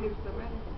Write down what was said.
Here's the radical.